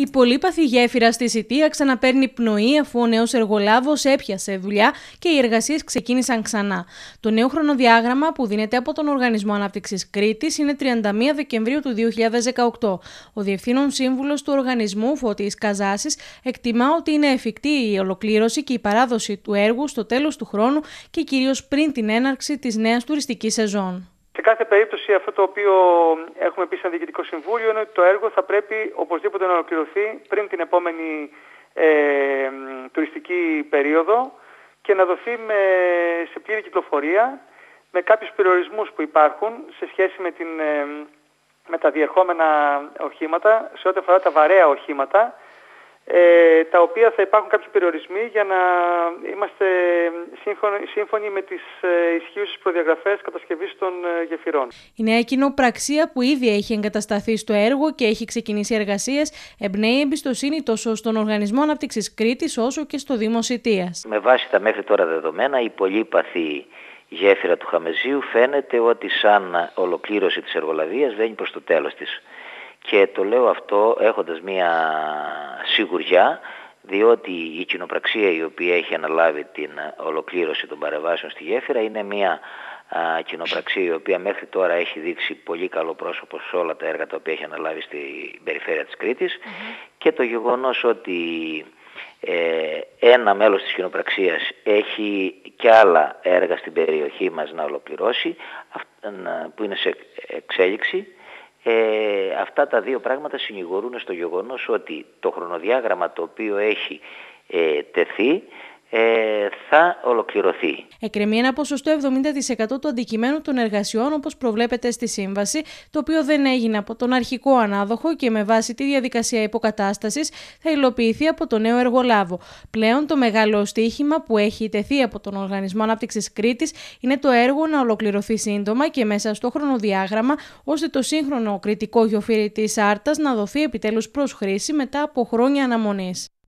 Η πολύπαθη γέφυρα στη Σιτία ξαναπαίρνει πνοή αφού ο νέος εργολάβος έπιασε δουλειά και οι εργασίες ξεκίνησαν ξανά. Το νέο χρονοδιάγραμμα που δίνεται από τον Οργανισμό Ανάπτυξης Κρήτης είναι 31 Δεκεμβρίου του 2018. Ο Διευθύνων Σύμβουλος του Οργανισμού, Φώτης Καζάσης, εκτιμά ότι είναι εφικτή η ολοκλήρωση και η παράδοση του έργου στο τέλος του χρόνου και κυρίως πριν την έναρξη της νέας τουριστικής σεζόν. Σε κάθε περίπτωση αυτό το οποίο έχουμε πει σαν Διοικητικό Συμβούλιο είναι ότι το έργο θα πρέπει οπωσδήποτε να ολοκληρωθεί πριν την επόμενη ε, τουριστική περίοδο και να δοθεί με, σε πλήρη κυκλοφορία με κάποιους περιορισμούς που υπάρχουν σε σχέση με, την, ε, με τα διερχόμενα οχήματα, σε ό,τι αφορά τα βαρέα οχήματα ε, τα οποία θα υπάρχουν κάποιοι περιορισμοί για να είμαστε σύμφωνοι, σύμφωνοι με τις ε, ισχύουσες προδιαγραφές κατασκευής των ε, γεφυρών. Η νέα κοινοπραξία που ήδη έχει εγκατασταθεί στο έργο και έχει ξεκινήσει εργασίες εμπνέει εμπιστοσύνη τόσο στον Οργανισμό Ανάπτυξης Κρήτης όσο και στο Δήμο Σιτίας. Με βάση τα μέχρι τώρα δεδομένα η πολύπαθη γέφυρα του Χαμεζίου φαίνεται ότι σαν ολοκλήρωση της εργολαβίας βαίνει προς το τέλος της. Και το λέω αυτό έχοντας μία σιγουριά διότι η κοινοπραξία η οποία έχει αναλάβει την ολοκλήρωση των παρεμβάσεων στη γέφυρα είναι μια α, κοινοπραξία η οποία μέχρι τώρα έχει δείξει πολύ καλό πρόσωπο σε όλα τα έργα τα οποία έχει αναλάβει στην περιφέρεια της Κρήτης. Και το γεγονός ότι ε, ένα μέλος της κοινοπραξίας έχει και άλλα έργα στην περιοχή μας να ολοκληρώσει που είναι σε εξέλιξη ε, αυτά τα δύο πράγματα συνηγορούν στο γεγονός ότι το χρονοδιάγραμμα το οποίο έχει ε, τεθεί ε, θα ολοκληρωθεί. Εκκρεμεί ένα ποσοστό 70% του αντικειμένου των εργασιών όπως προβλέπεται στη σύμβαση, το οποίο δεν έγινε από τον αρχικό ανάδοχο και με βάση τη διαδικασία υποκατάστασης θα υλοποιηθεί από το νέο εργολάβο. Πλέον το μεγάλο στίχημα που έχει τεθεί από τον Οργανισμό Ανάπτυξης Κρήτης είναι το έργο να ολοκληρωθεί σύντομα και μέσα στο χρονοδιάγραμμα ώστε το σύγχρονο κριτικό γιοφύρι της Άρτας να δοθεί επιτέλους προς χρήση μετά από χρόνια αναμονής.